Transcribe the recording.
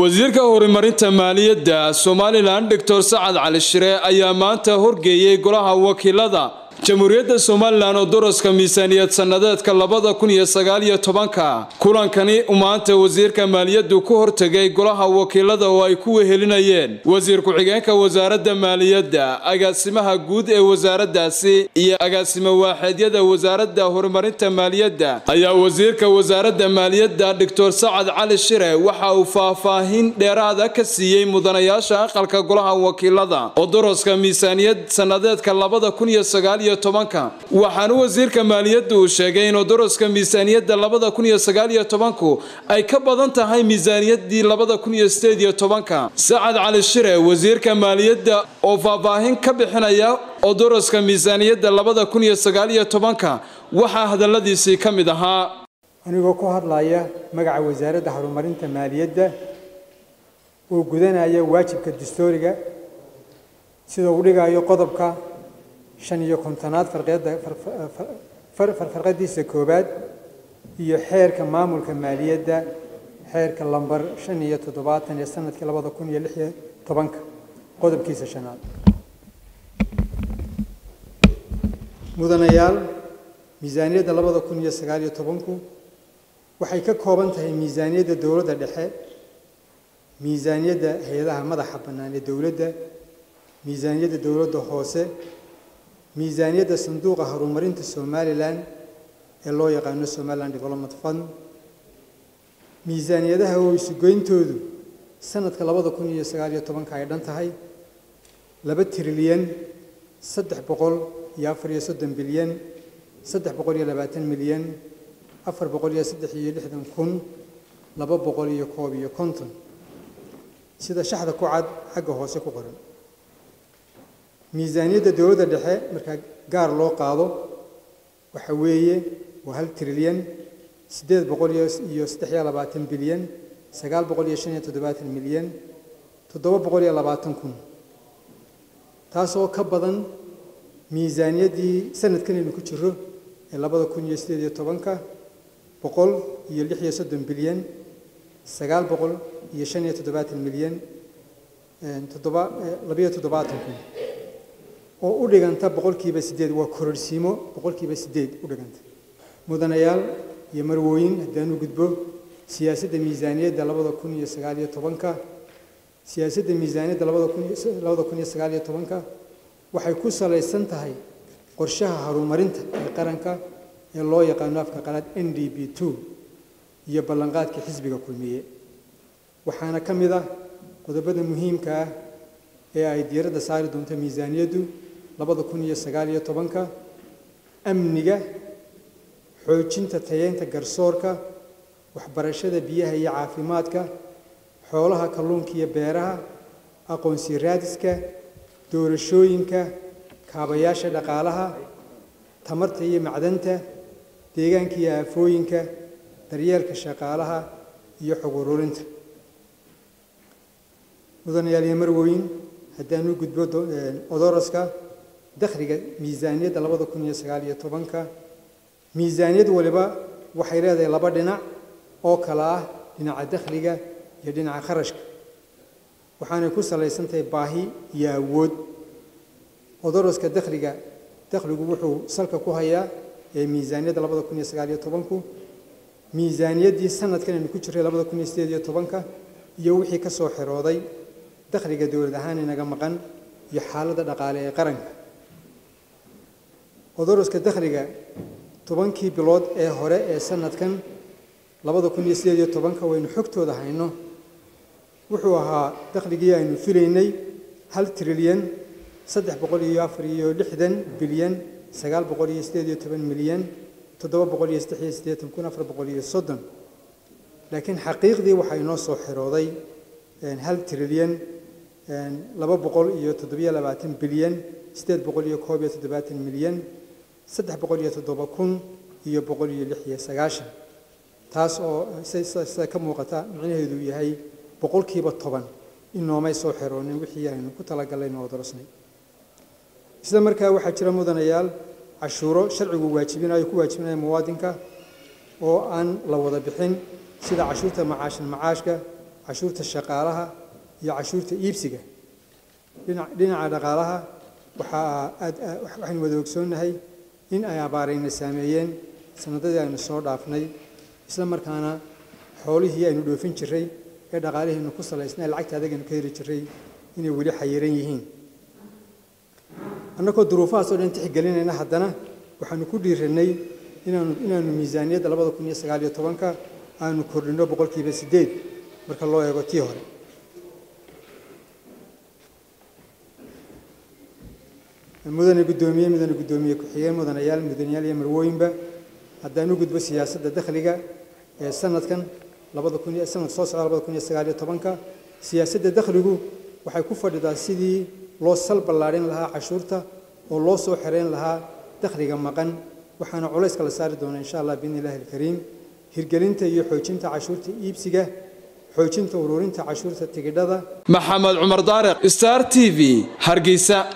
wasiirka horumarinta maaliyadda somalilan doctor sacad cali shire ayaa maanta horgeeyey golaha wakiilada jamhuuriyadda somalilan oo daraska miisaaniyad sannadeedka labada kun iyo sagaal iyo tobanka kulankani maanta wasiirka maaliyaddu ku hortegay golaha wakiilada oo ay ku wehelinayeen. Wasiir ku-xigeenka wasaaradda maaliyadda agaasimaha guud ee wasaaraddaasi iyo agaasimo waaxeedyada wasaaradda horumarinta maaliyadda ayaa wasiirka wasaaradda maaliyadda doctor sacad cali shire waxa uu faahfaahin dheeraada ka siiyey mudanayaasha aqalka golaha wakiilada oo daraska miisaaniyad sannadeedka labada kun iyo sagaal iyo tobanka. Waxaana wasiirka maaliyadda uu sheegay inuu daraska miisaaniyadda labada kun iyo sagaal iyo tobanku ay ka badan tahay miisaaniyaddii labada kun iyo sideed iyo tobanka. Sacad cali shire wasiirka maaliyadda oo faahfaahin ka bixinaya oo daraska miisaaniyadda labada kun iyo sagaal iyo tobanka waxaa hadalladiisii ka mid ahaa. Anigoo ku hadlaya magaca wasaaradda horumarinta maaliyadda uu gudanaya waajibka dastuuriga sida uu dhigayo qodobka shan iyo kontonaad farqadiisa koowaad iyo xeerka maamulka maaliyadda xeerka lambar shan iyo toddobaatan ee sannadkii labada kun iyo lix iyo tobanka qodobkiisa shanaad. Mudanayaal miisaaniyadda labada kun iyo sagaal iyo tobanku waxay ka kooban tahay miisaaniyadda dowladda dhexe miisaaniyadda hay'adaha madaxa bannaan ee dowladda miisaaniyadda dowladda hoose miisaaniyadda sanduuqa horumarinta somalilan ee loo yaqaano somaliland development fund miisaaniyadaha oo isugoyntoodu sanadka labada kun iyo sagaal iyo tobanka ay dhan tahay laba trilyan saddex boqol iyo afar iyo soddon bilyan saddex boqol iyo labaatan milyan afar boqol iyo saddex iyo lixdan kun laba boqol iyo koob iyo konton. Sida shaxda ku cad xagga hoose ku qoran miisaaniyadda dowladda dhexe markaa gaar loo qaado waxa weeye waa hal trilyan siddeed boqol iyo saddex iyo labaatan bilyan sagaal boqol iyo shan iyo toddobaatan milyan toddoba boqol iyo labaatan kun. Taasoo ka badan miisaaniyaddii sanadkan aynu ku jiro ee labada kun iyo siddeed iyo tobanka boqol iyo lix iyo soddon bilyan sagaal boqol iyo shan iyo toddobaatan milyan toddoba labayo toddobaatan kun oo u dhiganta boqolkiiba sideed waa kororhsiimo boqolkiiba sideed u dhiganta. Mudanayaal iyo marwooyin haddaanu gudbo siyaasadda miisaaniyadda labada kun iyo sagaal iyo tobanka siyaasadda miisaaniyadda labada kun iyo sagaal iyo tobanka waxay ku salaysan tahay qorshaha horumarinta ee qaranka ee loo yaqaano afka qalaad n d b two iyo ballanqaadka xisbiga kulmiye. Waxaana ka mid ah qodobada muhiimka ah ee ay diiradda saari doonto miisaaniyaddu labada kun iyo sagaal iyo tobanka amniga xoojinta tayeynta garsoorka waxbarashada biyaha iyo caafimaadka xoolaha kalluunka iyo beeraha aqoonsi raadiska doorashooyinka kaabayaasha dhaqaalaha tamarta iyo macdanta deegaanka iyo aafooyinka daryeelka shaqaalaha iyo xog ururinta mudanayaal iyo marwooyin haddaanu gudbo odoroska dakhliga miisaaniyadda labada kun iyo sagaal iyo tobanka. Miisaaniyad waliba waxay leedahay laba dhinac oo kala ah dhinaca dakhliga iyo dhinaca kharashka. Waxaanay ku salaysan tahay baahi iyo awood. Odoroska dakhliga dakhligu wuxuu salka ku hayaa ee miisaaniyadda labada kun iyo sagaal iyo tobanku. Miisaaniyaddii sanadkan aynu ku jiray labada kun iyo sideed iyo tobanka iyo wixii ka soo xirooday dakhliga dowlad ahaan inaga maqan iyo xaaladda dhaqaale ee qaranka odoroska dakhliga tobankii bilood ee hore ee sanadkan labada kun iyo sideed iyo tobanka waynu xogtooda hayno wuxuu ahaa dakhligii aynu filaynay hal trilyan saddex boqol iyo afar iyo lixdan bilyan sagaal boqol iyo sideed iyo toban milyan toddoba boqol iyo saddex iyo siddeetan kun afar boqol iyo soddon. Laakiin xaqiiqdii waxaa inoo soo xirooday hal trilyan laba boqol iyo toddobiyo labaatan bilyan siddeed boqol iyo koob iyo toddobaatan milyan saddex boqol iyo toddoba kun iyo boqol iyo lix iyo sagaashan. Taas oo sida ka muuqata micnaheedu yahay boqolkiiba toban inoomay soo xiroonin wixii aynu ku talagallayno oo dorosnay isla markaa waxaa jira mudanayaal cashuuro sharcigu waajibinayo ku waajibinaya muwaadinka oo aan la wada bixin sida cashuurta macaashin macaashka cashuurta shaqaalaha iyo cashuurta iibsiga. Dhinaca dhaqaalaha waxaa aad waxaynu wada ogsoonnahay in ay abaarayna saameeyeen. Sanadadii aynu soo dhaafnay isla markaana xoolihii aynu dhoofin jiray ee dhaqaalihiinu ku salaysnay lacagta adagaynu ka heli jiray inay weli xayiran yihiin. Annagoo duruufahaas oo dhan tixgelinayna haddana waxaanu ku dhiiranay inaanu inaanu miisaaniyadda labada kun iyo sagaal iyo tobanka aanu kordhino boqolkiiba siddeed marka loo eego tii hore mudane guddoomiye mudane guddoomiye ku-xigeen mudanayaal mudanayaal iyo marwooyinba. Haddaan u gudbo siyaasadda dakhliga ee sanadkan sanadka soo socda labada kun iyo sagaal iyo tobanka. Siyaasadda dakhligu waxay ku fadhidaa sidii loo sal ballaadhin lahaa cashuurta oo loo soo xereyn lahaa dakhliga maqan. Waxaana culayska la saari doonaa insha allah biidni illahi alkariim. Hirgelinta iyo xoojinta cashuurta iibsiga xoojinta ururinta cashuurta tigidhada. Maxamed cumar daariq star t v hargeysa